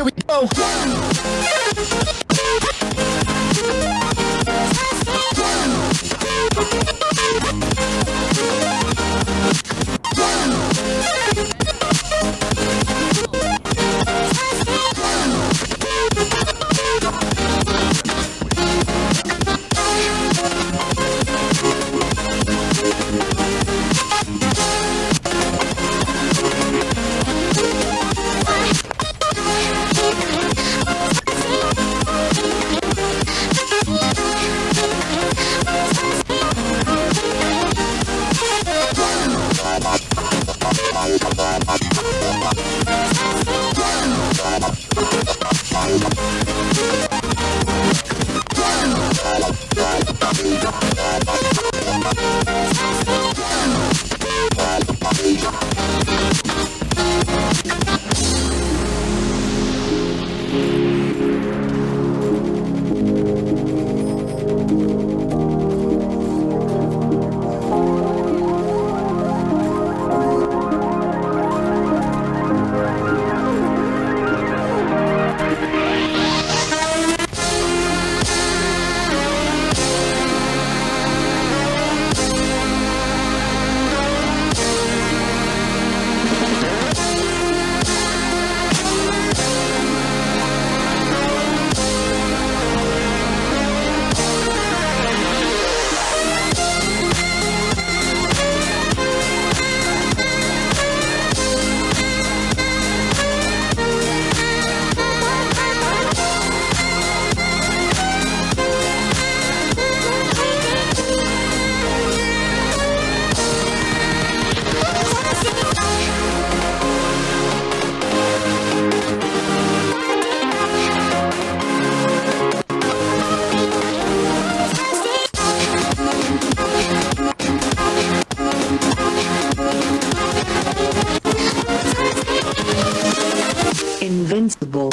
here we go. responsible.